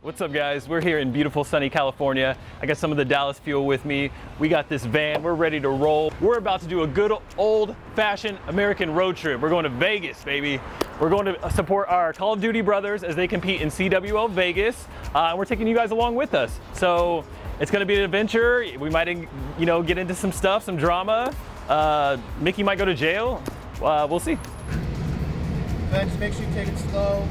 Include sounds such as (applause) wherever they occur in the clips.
What's up guys? We're here in beautiful sunny California. I got some of the Dallas fuel with me. We got this van, we're ready to roll. We're about to do a good old fashioned American road trip. We're going to Vegas, baby. We're going to support our Call of Duty brothers as they compete in CWL Vegas. Uh, we're taking you guys along with us. So it's gonna be an adventure. We might, you know, get into some stuff, some drama. Uh, Mickie might go to jail. Uh, we'll see. Just make sure you take it slow.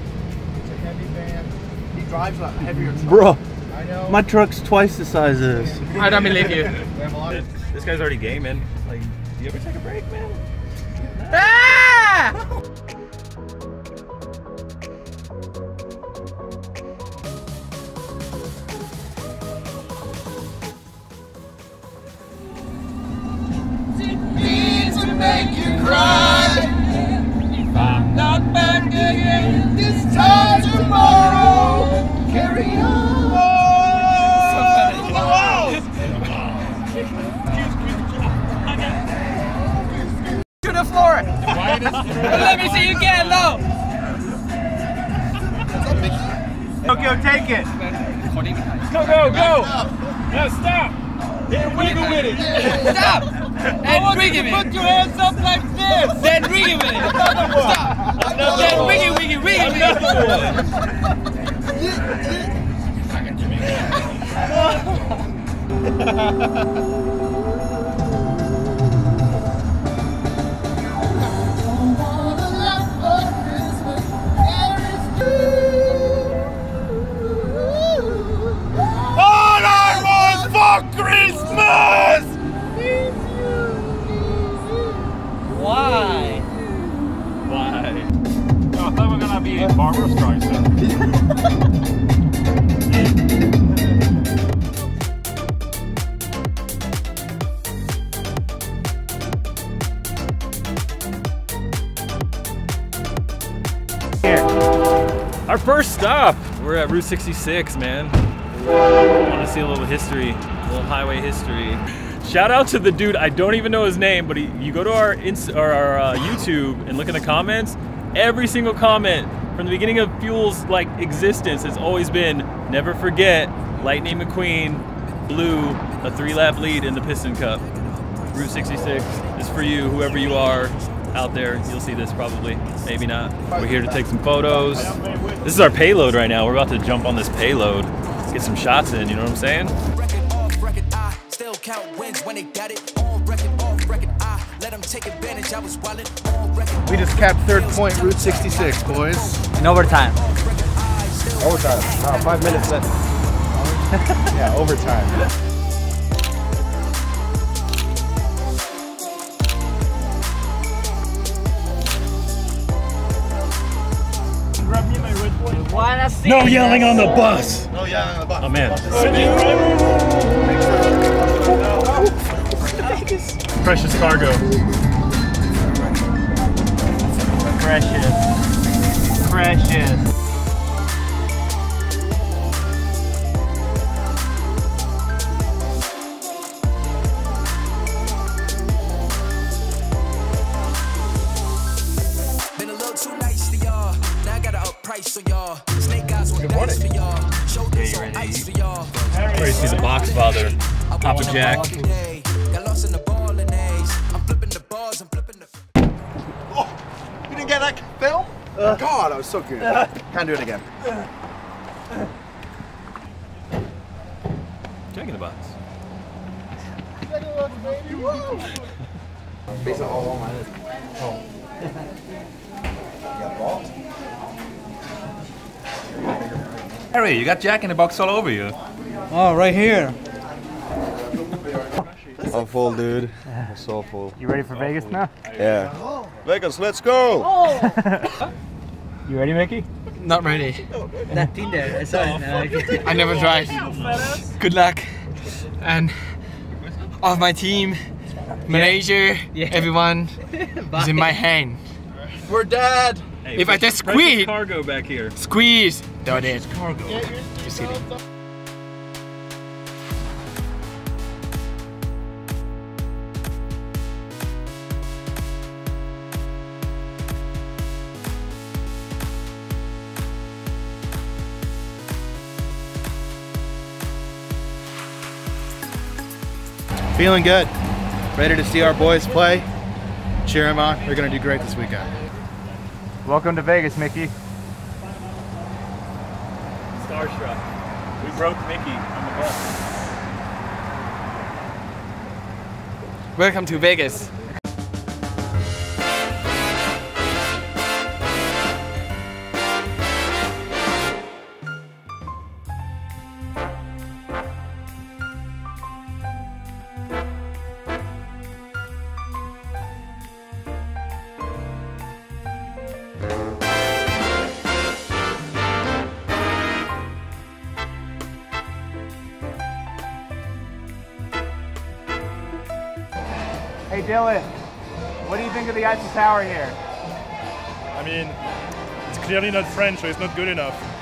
It's a heavy van. He drives a heavier truck. Bro, I know. my truck's twice the size of this. (laughs) I don't believe you. We have a lot of This guy's already gaming. Like, do you ever take a break, man? Ah! To the floor. Let me see you get low. Okay, take it. Go, go, go! No, stop! Then wiggle with it! Stop. And wiggle it. Put your hands up like this. Then wiggle with it. Stop. Then wiggle, wiggle, wiggle, wiggle. Why? Why? Oh, I thought we were gonna be Barbra Streisand. Our first stop. We're at Route 66, man. Want to see a little history, a little highway history. Shout out to the dude. I don't even know his name, but he, you go to our our uh, YouTube and look in the comments. Every single comment from the beginning of Fuel's like existence has always been never forget Lightning McQueen blew a three-lap lead in the Piston Cup. Route 66 is for you, whoever you are out there. You'll see this probably, maybe not. We're here to take some photos. This is our payload right now. We're about to jump on this payload, get some shots in. You know what I'm saying? Wins when they got it on record off record I let them take advantage I was wildin' on record We just capped third point, Route 66, boys. In overtime. Overtime. Wow, five minutes left. (laughs) yeah, overtime. Wanna see? No yelling on the bus. Oh, yeah, on the bus. Oh man. Precious cargo. Precious. Precious. been a little too nice y'all now I gotta price on y'all snake eyes on dice for y'all shoulders on ice for y'all Ready to see the box father. Papa Jack. Got lost the ball and A's I'm flipping the balls I'm flipping the oh, You didn't get that film? Uh. God, that was so good. Uh. Can't do it again. Uh. Jack in the (laughs) oh. box. Harry, you got Jack in the Box all over you. Oh, right here. I'm full, dude. I'm so full. You ready for Vegas now? Yeah. Vegas, let's go! You ready, Mickie? Not ready. That Tinder, I saw it. I never tried. Good luck. And all of my team, manager, Yeah. everyone (laughs) is in my hand. We're dead. Hey, If I precious- just precious squeeze- cargo back here. Squeeze. That is cargo. Just kidding. Feeling good. Ready to see our boys play. Cheer them on. They're going to do great this weekend. Welcome to Vegas, Mickie. Starstruck. We broke Mickie on the bus. Welcome to Vegas. Dylan. What do you think of the Eiffel Tower here? I mean, it's clearly not French, so it's not good enough.